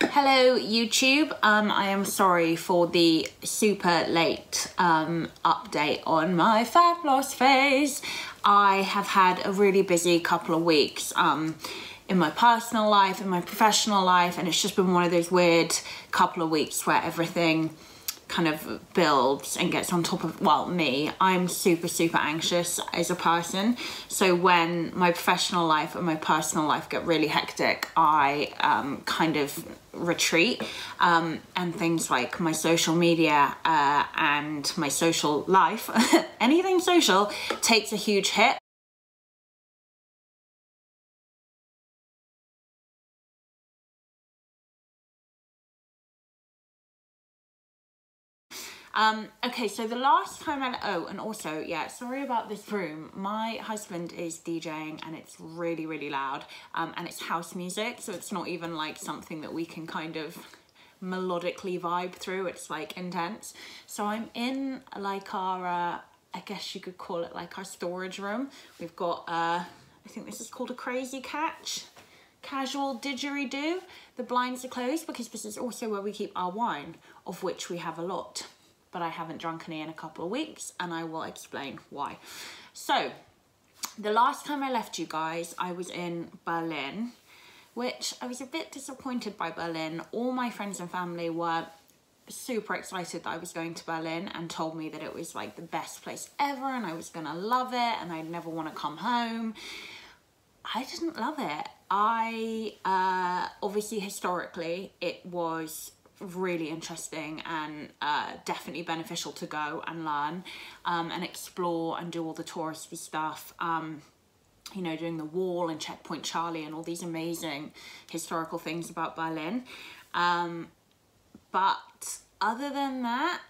Hello YouTube, um, I am sorry for the super late um, update on my fat loss phase. I have had a really busy couple of weeks um, in my personal life, in my professional life, and it's just been one of those weird couple of weeks where everything kind of builds and gets on top of well me. I'm super super anxious as a person. So when my professional life and my personal life get really hectic i um, kind of retreat. Um, and things like my social media uh, and my social life anything social takes a huge hit Um, okay, so the last time I, oh, and also, yeah, sorry about this room. My husband is DJing and it's really, really loud. Um, and it's house music, so it's not even like something that we can kind of melodically vibe through. It's like intense. So I'm in like our, uh, I guess you could call it like our storage room. We've got, uh, I think this is called a crazy catch casual didgeridoo. The blinds are closed because this is also where we keep our wine, of which we have a lot but I haven't drunk any in a couple of weeks and I will explain why. So, the last time I left you guys, I was in Berlin, which I was a bit disappointed by Berlin. All my friends and family were super excited that I was going to Berlin and told me that it was like the best place ever and I was gonna love it and I'd never want to come home. I didn't love it. I, uh, obviously historically, it was really interesting and uh, definitely beneficial to go and learn um, and explore and do all the touristy stuff. Um, you know, doing the wall and Checkpoint Charlie and all these amazing historical things about Berlin. Um, but other than that,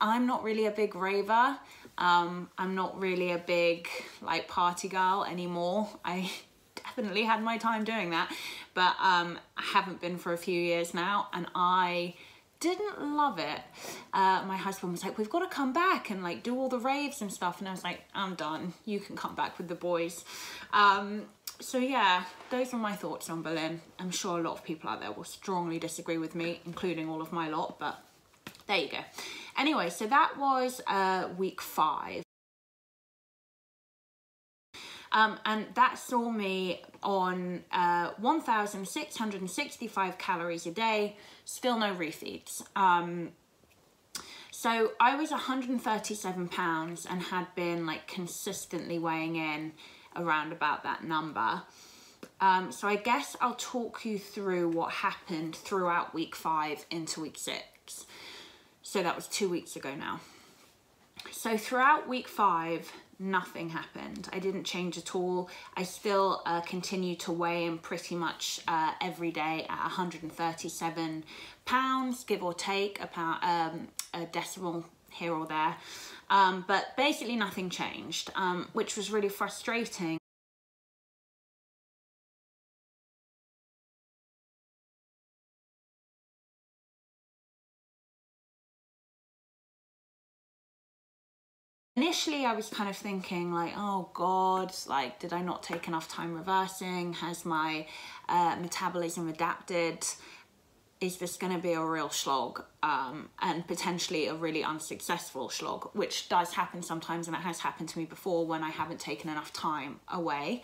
I'm not really a big raver. Um, I'm not really a big like party girl anymore. I definitely had my time doing that but um, I haven't been for a few years now and I didn't love it. Uh, my husband was like, we've got to come back and like do all the raves and stuff. And I was like, I'm done. You can come back with the boys. Um, so yeah, those are my thoughts on Berlin. I'm sure a lot of people out there will strongly disagree with me, including all of my lot, but there you go. Anyway, so that was uh, week five. Um, and that saw me on uh, 1,665 calories a day, still no refeeds. Um, so I was 137 pounds and had been like consistently weighing in around about that number. Um, so I guess I'll talk you through what happened throughout week five into week six. So that was two weeks ago now. So throughout week five, nothing happened. I didn't change at all. I still uh, continue to weigh in pretty much uh, every day at 137 pounds, give or take a, pound, um, a decimal here or there. Um, but basically nothing changed, um, which was really frustrating. Initially I was kind of thinking like, oh God, like, did I not take enough time reversing? Has my uh, metabolism adapted? Is this going to be a real slog um, and potentially a really unsuccessful slog, which does happen sometimes and it has happened to me before when I haven't taken enough time away.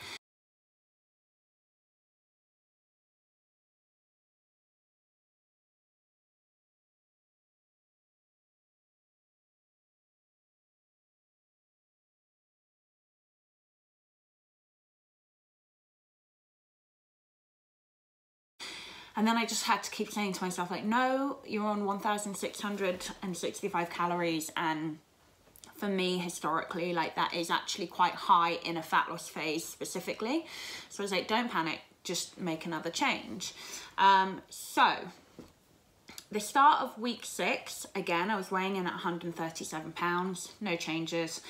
And then I just had to keep saying to myself, like, no, you're on 1,665 calories. And for me, historically, like that is actually quite high in a fat loss phase specifically. So I was like, don't panic, just make another change. Um, so the start of week six, again, I was weighing in at 137 pounds, no changes.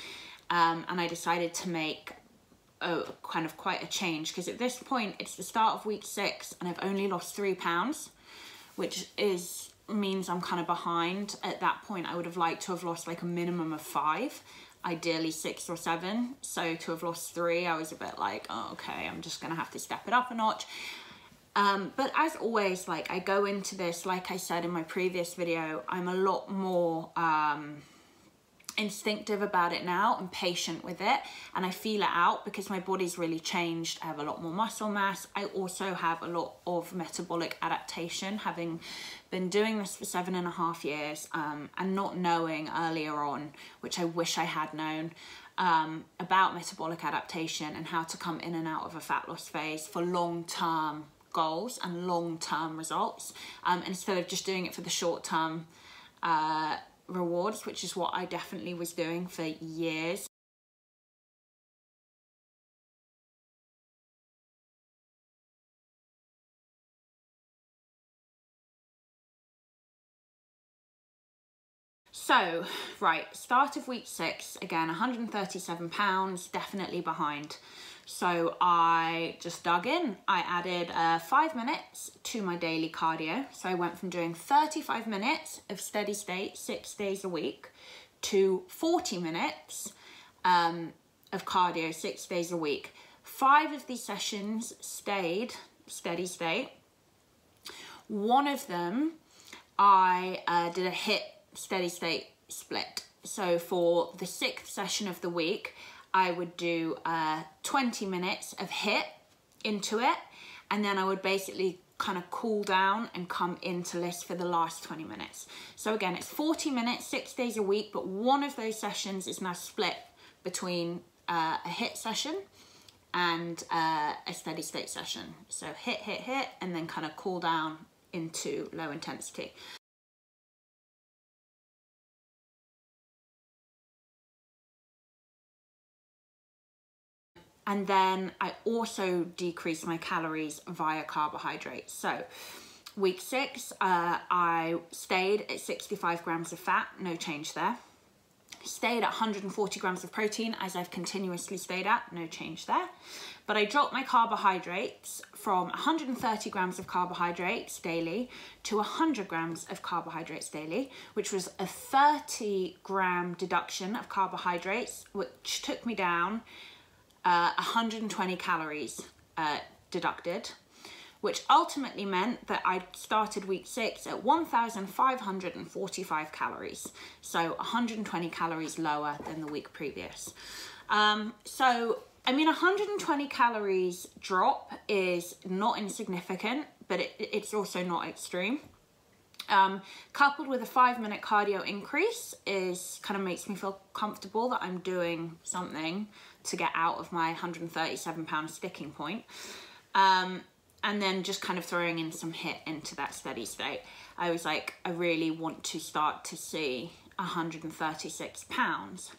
Um, and I decided to make a kind of quite a change because at this point it's the start of week six and I've only lost three pounds, which is means I'm kind of behind. At that point, I would have liked to have lost like a minimum of five, ideally six or seven. So to have lost three, I was a bit like, oh, okay, I'm just gonna have to step it up a notch. Um, but as always, like I go into this, like I said in my previous video, I'm a lot more um, instinctive about it now and patient with it and I feel it out because my body's really changed. I have a lot more muscle mass. I also have a lot of metabolic adaptation having been doing this for seven and a half years um, and not knowing earlier on, which I wish I had known, um, about metabolic adaptation and how to come in and out of a fat loss phase for long term goals and long-term results um, instead of just doing it for the short-term uh, rewards which is what I definitely was doing for years So, right, start of week six, again, 137 pounds, definitely behind. So I just dug in. I added uh, five minutes to my daily cardio. So I went from doing 35 minutes of steady state, six days a week, to 40 minutes um, of cardio, six days a week. Five of these sessions stayed steady state. One of them, I uh, did a HIIT steady state split. So for the sixth session of the week, I would do uh, 20 minutes of HIIT into it, and then I would basically kind of cool down and come into LISS for the last 20 minutes. So again, it's 40 minutes, six days a week, but one of those sessions is now split between uh, a HIIT session and uh, a steady state session. So hit, hit, hit, and then kind of cool down into low intensity. And then I also decrease my calories via carbohydrates. So week six, uh, I stayed at 65 grams of fat, no change there. Stayed at 140 grams of protein as I've continuously stayed at, no change there. But I dropped my carbohydrates from 130 grams of carbohydrates daily to 100 grams of carbohydrates daily, which was a 30 gram deduction of carbohydrates, which took me down uh, 120 calories uh, deducted, which ultimately meant that I started week six at 1,545 calories. So 120 calories lower than the week previous. Um, so, I mean, 120 calories drop is not insignificant, but it, it's also not extreme. Um, coupled with a five minute cardio increase is kind of makes me feel comfortable that I'm doing something to get out of my 137 pound sticking point. Um, and then just kind of throwing in some HIIT into that steady state. I was like, I really want to start to see 136 pounds.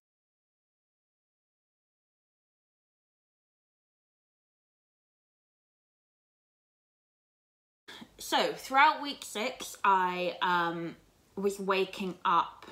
So throughout week six, I um, was waking up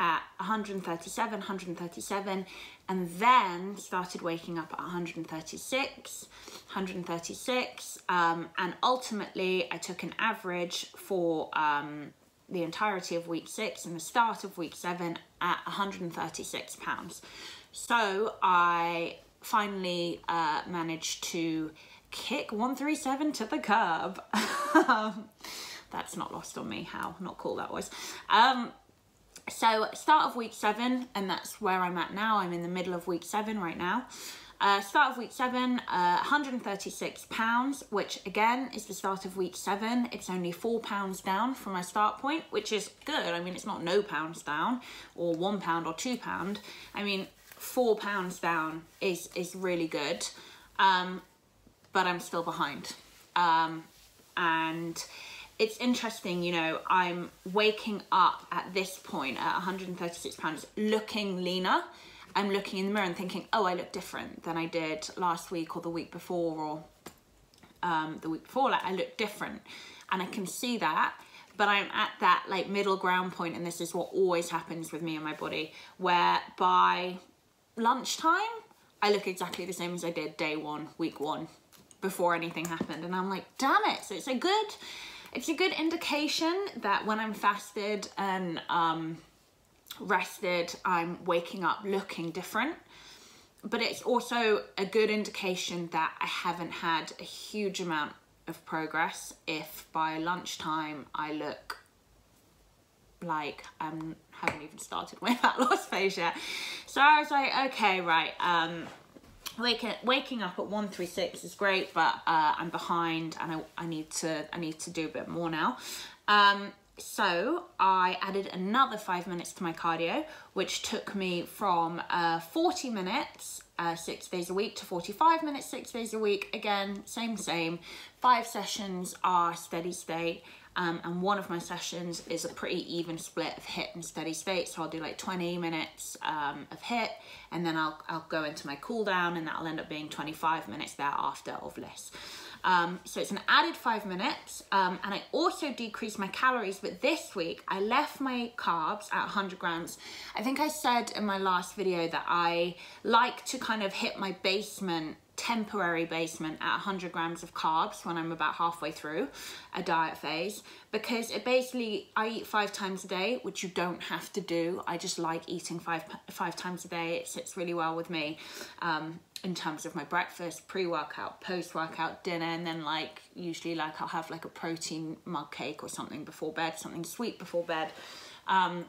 at 137, 137, and then started waking up at 136, 136, um, and ultimately I took an average for um, the entirety of week six and the start of week seven at 136 pounds. So I finally uh, managed to kick 137 to the curb. That's not lost on me how not cool that was. Um, so start of week seven, and that's where I'm at now. I'm in the middle of week seven right now. Uh, start of week seven, uh, 136 pounds, which again is the start of week seven. It's only four pounds down from my start point, which is good. I mean, it's not no pounds down or one pound or two pound. I mean, four pounds down is, is really good. Um, but I'm still behind. Um, and it's interesting, you know, I'm waking up at this point at 136 pounds looking leaner. I'm looking in the mirror and thinking, oh, I look different than I did last week or the week before or um, the week before. Like, I look different. And I can see that. But I'm at that like middle ground point, and this is what always happens with me and my body, where by lunchtime, I look exactly the same as I did day one, week one, before anything happened. And I'm like, damn it. So it's a good it's a good indication that when I'm fasted and um, rested, I'm waking up looking different. But it's also a good indication that I haven't had a huge amount of progress if by lunchtime I look like I haven't even started my fat loss phase yet. So I was like, okay, right, um, waking waking up at 136 is great but uh, i'm behind and I, I need to i need to do a bit more now um, so I added another five minutes to my cardio, which took me from uh, 40 minutes uh, six days a week to 45 minutes six days a week. Again, same, same. Five sessions are steady state. Um, and one of my sessions is a pretty even split of HIIT and steady state. So I'll do like 20 minutes um, of HIIT and then I'll, I'll go into my cool down and that'll end up being 25 minutes thereafter of LISS. Um, so it's an added five minutes um, and I also decreased my calories but this week I left my carbs at 100 grams. I think I said in my last video that I like to kind of hit my basement temporary basement at 100 grams of carbs when I'm about halfway through a diet phase because it basically I eat five times a day which you don't have to do I just like eating five five times a day it sits really well with me um, in terms of my breakfast, pre-workout, post-workout, dinner, and then like usually like I'll have like a protein mug cake or something before bed, something sweet before bed. Um,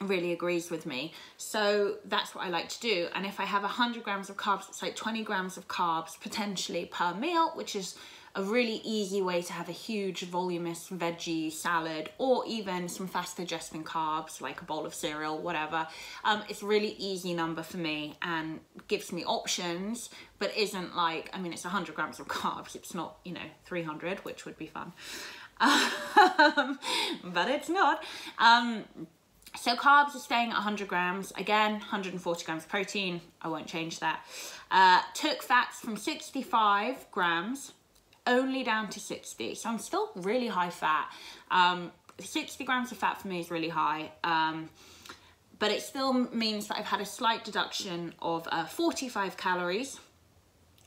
really agrees with me. So that's what I like to do. And if I have 100 grams of carbs, it's like 20 grams of carbs potentially per meal, which is a really easy way to have a huge voluminous veggie salad or even some fast digesting carbs like a bowl of cereal, whatever. Um, it's really easy number for me and gives me options, but isn't like, I mean, it's 100 grams of carbs. It's not, you know, 300, which would be fun. Um, but it's not. Um, so carbs are staying at 100 grams. Again, 140 grams of protein. I won't change that. Uh, took fats from 65 grams only down to 60. So I'm still really high fat. Um, 60 grams of fat for me is really high. Um, but it still means that I've had a slight deduction of uh, 45 calories,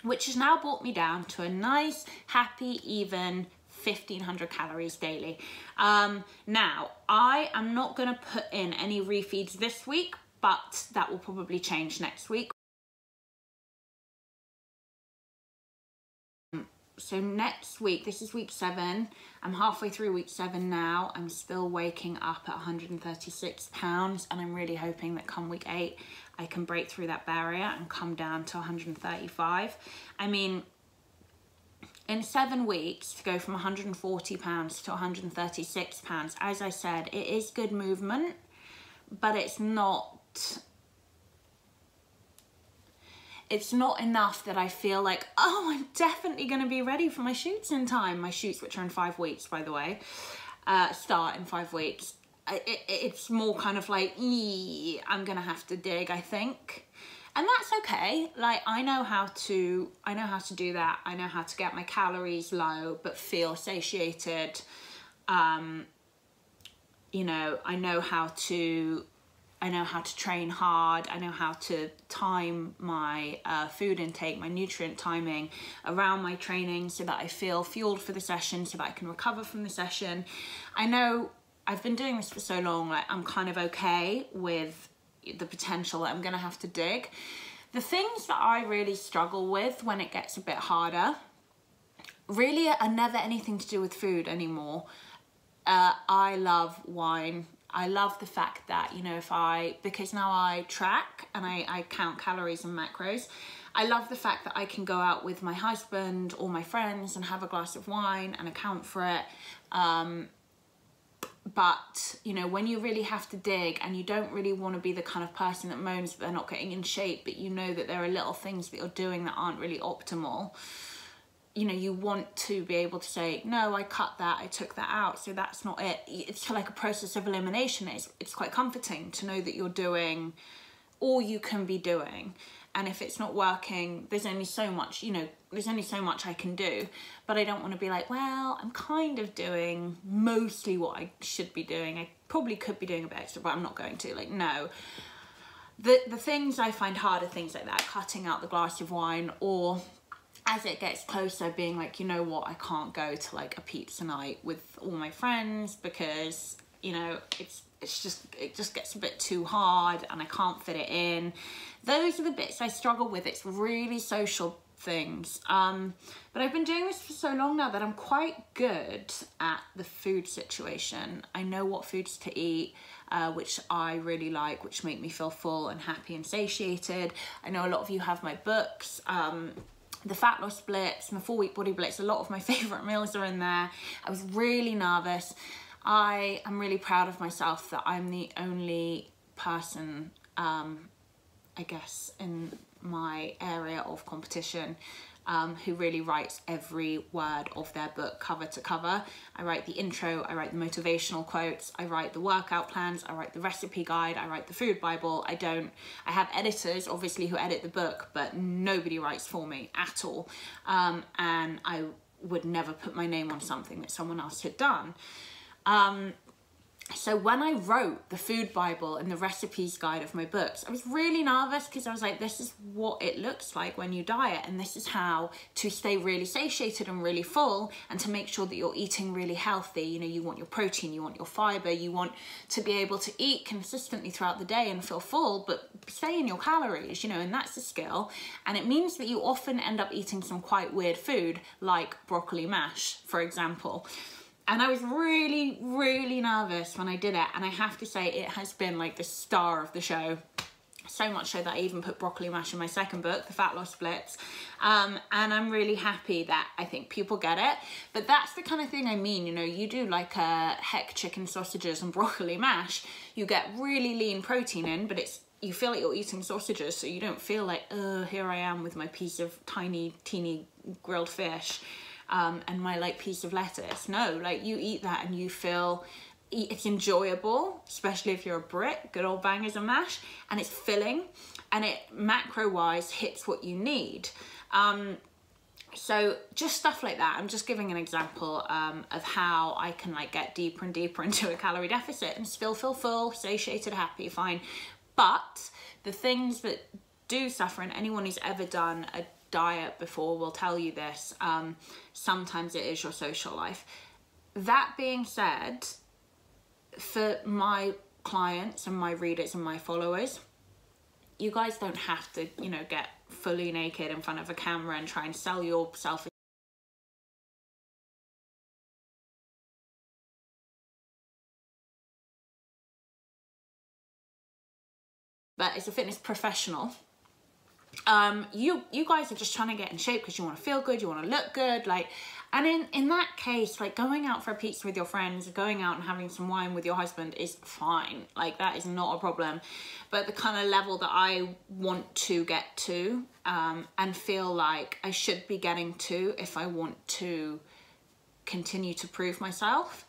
which has now brought me down to a nice, happy, even 1500 calories daily. Um, now, I am not going to put in any refeeds this week, but that will probably change next week. so next week, this is week seven. I'm halfway through week seven now. I'm still waking up at 136 pounds and I'm really hoping that come week eight, I can break through that barrier and come down to 135. I mean, in seven weeks to go from 140 pounds to 136 pounds, as I said, it is good movement, but it's not it's not enough that I feel like, oh, I'm definitely going to be ready for my shoots in time. My shoots, which are in five weeks, by the way, uh, start in five weeks. It, it, it's more kind of like, I'm going to have to dig, I think. And that's okay. Like, I know how to, I know how to do that. I know how to get my calories low, but feel satiated. Um, you know, I know how to I know how to train hard. I know how to time my uh, food intake, my nutrient timing around my training so that I feel fueled for the session, so that I can recover from the session. I know I've been doing this for so long, like I'm kind of okay with the potential that I'm gonna have to dig. The things that I really struggle with when it gets a bit harder really are never anything to do with food anymore. Uh, I love wine I love the fact that, you know, if I, because now I track and I, I count calories and macros, I love the fact that I can go out with my husband or my friends and have a glass of wine and account for it. Um, but you know when you really have to dig and you don't really want to be the kind of person that moans that they're not getting in shape but you know that there are little things that you're doing that aren't really optimal you know you want to be able to say no i cut that i took that out so that's not it. It's like a process of elimination. It's, it's quite comforting to know that you're doing all you can be doing and if it's not working there's only so much you know there's only so much i can do. But i don't want to be like well i'm kind of doing mostly what i should be doing. I probably could be doing a bit extra but i'm not going to like no. The the things i find harder things like that cutting out the glass of wine or as it gets closer being like you know what? I can't go to like a pizza night with all my friends because you know it's it's just it just gets a bit too hard and i can't fit it in those are the bits i struggle with it's really social things. Um, but I've been doing this for so long now that I'm quite good at the food situation. I know what foods to eat, uh, which I really like, which make me feel full and happy and satiated. I know a lot of you have my books. Um, the fat loss blitz, my four week body blitz, a lot of my favorite meals are in there. I was really nervous. I am really proud of myself that I'm the only person, um, I guess, in my area of competition um, who really writes every word of their book cover to cover. I write the intro, I write the motivational quotes, I write the workout plans, I write the recipe guide, I write the food bible. I don't, I have editors obviously who edit the book, but nobody writes for me at all. Um, and I would never put my name on something that someone else had done. Um, so when I wrote the food bible and the recipes guide of my books, I was really nervous because I was like, this is what it looks like when you diet and this is how to stay really satiated and really full and to make sure that you're eating really healthy. You know, you want your protein, you want your fiber, you want to be able to eat consistently throughout the day and feel full, but stay in your calories, you know, and that's a skill. And it means that you often end up eating some quite weird food like broccoli mash, for example and I was really, really nervous when I did it. And I have to say, it has been like the star of the show. So much so that I even put broccoli mash in my second book, The Fat Loss Blitz. Um, and I'm really happy that I think people get it. But that's the kind of thing I mean, you know, you do like a heck chicken sausages and broccoli mash, you get really lean protein in, but it's you feel like you're eating sausages, so you don't feel like, oh, here I am with my piece of tiny, teeny grilled fish um, and my like piece of lettuce. No, like you eat that and you feel it's enjoyable, especially if you're a Brit, good old bangers and mash, and it's filling and it macro wise hits what you need. Um, so just stuff like that. I'm just giving an example um, of how I can like get deeper and deeper into a calorie deficit and still feel full, satiated, happy, fine. But the things that do suffer, and anyone who's ever done a diet before will tell you this. Um, sometimes it is your social life. That being said, for my clients and my readers and my followers, you guys don't have to, you know, get fully naked in front of a camera and try and sell yourself but as a fitness professional um, you you guys are just trying to get in shape because you want to feel good, you want to look good, like, and in in that case, like going out for a pizza with your friends, going out and having some wine with your husband is fine, like that is not a problem. But the kind of level that I want to get to um, and feel like I should be getting to if I want to continue to prove myself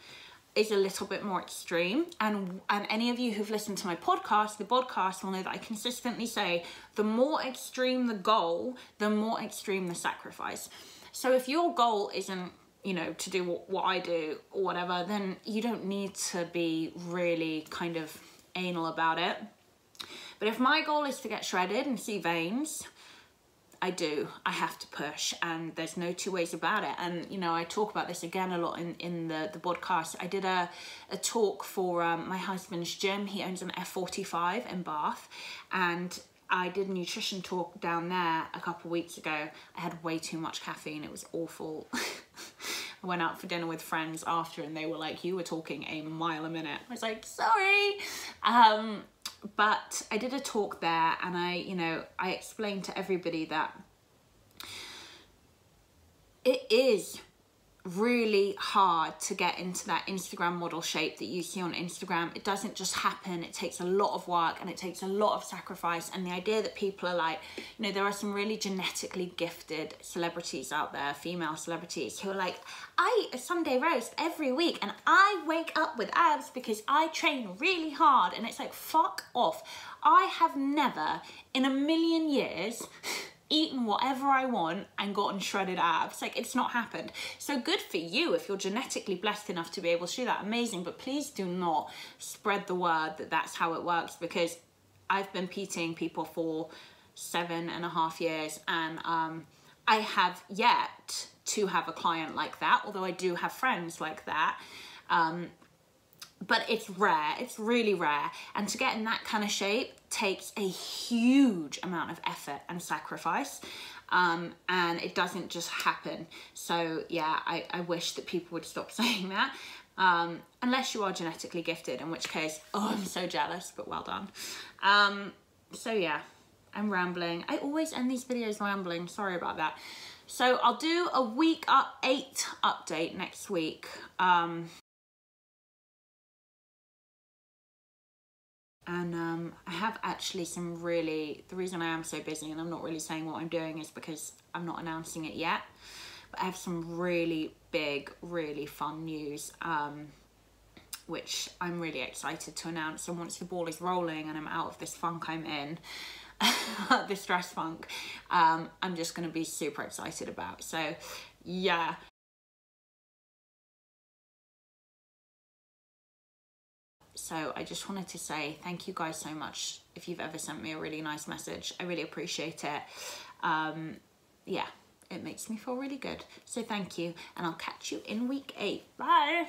is a little bit more extreme. And and any of you who've listened to my podcast the Bodcast will know that I consistently say the more extreme the goal the more extreme the sacrifice. So if your goal isn't you know to do what, what I do or whatever then you don't need to be really kind of anal about it. But if my goal is to get shredded and see veins I do. I have to push, and there's no two ways about it. And you know, I talk about this again a lot in in the the Bodcast. I did a a talk for um, my husband's gym. He owns an F45 in Bath, and I did a nutrition talk down there a couple weeks ago. I had way too much caffeine. It was awful. I went out for dinner with friends after and they were like, you were talking a mile a minute. I was like, sorry. Um, but I did a talk there and I, you know, I explained to everybody that it is really hard to get into that Instagram model shape that you see on Instagram. It doesn't just happen. It takes a lot of work and it takes a lot of sacrifice. And the idea that people are like, you know, there are some really genetically gifted celebrities out there, female celebrities, who are like, I eat a Sunday roast every week and I wake up with abs because I train really hard. And it's like, fuck off. I have never in a million years eaten whatever I want and gotten shredded abs. Like it's not happened. So good for you if you're genetically blessed enough to be able to do that. Amazing. But please do not spread the word that that's how it works because I've been PTing people for seven and a half years and um, I have yet to have a client like that, although I do have friends like that. Um, but it's rare, it's really rare. And to get in that kind of shape takes a huge amount of effort and sacrifice. um, and it doesn't just happen. So yeah, I, I wish that people would stop saying that. Um, unless you are genetically gifted, in which case, oh, I'm so jealous, but well done. Um, so yeah, I'm rambling. I always end these videos rambling, sorry about that. So I'll do a week up eight update next week. Um, and um, I have actually some really, the reason I am so busy and I'm not really saying what I'm doing is because I'm not announcing it yet, but I have some really big, really fun news, um, which I'm really excited to announce. And once the ball is rolling and I'm out of this funk I'm in, the stress funk, um, I'm just going to be super excited about. So yeah, So I just wanted to say thank you guys so much if you've ever sent me a really nice message. I really appreciate it. Um, yeah, it makes me feel really good. So thank you, and I'll catch you in week eight. Bye.